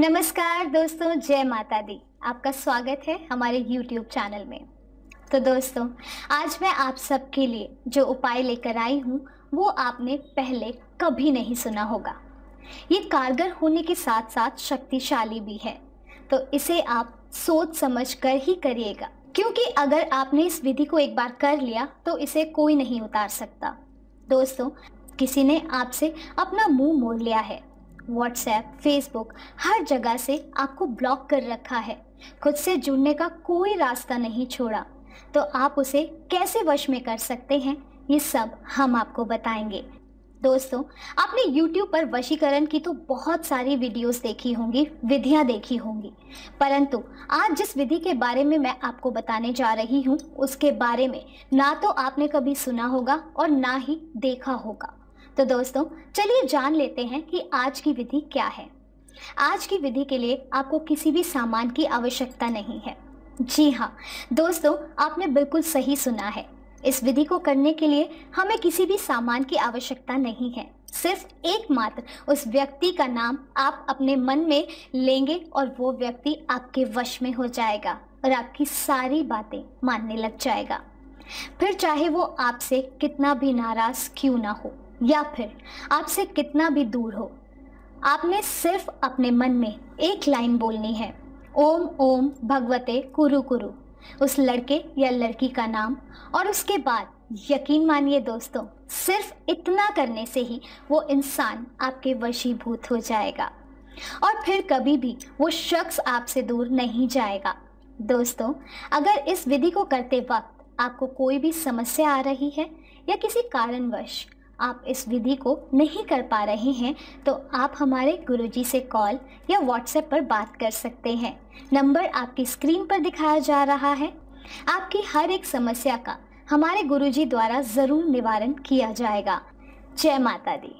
नमस्कार दोस्तों, जय माता दी आपका स्वागत है हमारे YouTube चैनल में। तो दोस्तों, आज मैं आप सबके लिए जो उपाय लेकर आई हूँ, वो आपने पहले कभी नहीं सुना होगा। ये कारगर होने के साथ साथ शक्तिशाली भी है। तो इसे आप सोच समझ कर ही करिएगा। क्योंकि अगर आपने इस विधि को एक बार कर लिया तो इसे कोई नहीं उतार सकता। दोस्तों, किसी ने आपसे अपना मुँह मोड़ लिया है। व्हाट्सएप फेसबुक हर जगह से आपको ब्लॉक कर रखा है। खुद से जुड़ने का कोई रास्ता नहीं छोड़ा। तो आप उसे कैसे वश में कर सकते हैं, ये सब हम आपको बताएँगे। दोस्तों, आपने YouTube पर वशीकरण की तो बहुत सारी वीडियोस देखी होंगी, विधियाँ देखी होंगी। परंतु आज जिस विधि के बारे में मैं आपको बताने जा रही हूँ, उसके बारे में ना तो आपने कभी सुना होगा और ना ही देखा होगा। तो दोस्तों, चलिए जान लेते हैं कि आज की विधि क्या है। आज की विधि के लिए आपको किसी भी सामान की आवश्यकता नहीं है। जी हाँ दोस्तों, आपने बिल्कुल सही सुना है। इस विधि को करने के लिए हमें किसी भी सामान की आवश्यकता नहीं है। सिर्फ़ एकमात्र उस व्यक्ति का नाम आप अपने मन में लेंगे और वो व्यक्ति आपके वश में हो जाएगा और आपकी सारी बातें मानने लग जाएगा। फिर चाहे वो आपसे कितना भी नाराज़ क्यों ना हो। या फिर आपसे कितना भी दूर हो, आपने सिर्फ़ अपने मन में एक लाइन बोलनी है, ओम ओम भगवते कुरु कुरु। उस लड़के या लड़की का नाम और उसके बाद, यकीन मानिए दोस्तों, सिर्फ़ इतना करने से ही वो इंसान आपके वशीभूत हो जाएगा। और फिर कभी भी वो शख्स आपसे दूर नहीं जाएगा। दोस्तों, अगर इस विधि को करते वक्त आपको कोई भी समस्या आ रही है या किसी कारणवश आप इस विधि को नहीं कर पा रहे हैं तो आप हमारे गुरुजी से कॉल या व्हाट्सएप पर बात कर सकते हैं। नंबर आपकी स्क्रीन पर दिखाया जा रहा है। आपकी हर एक समस्या का हमारे गुरुजी द्वारा ज़रूर निवारण किया जाएगा। जय माता दी।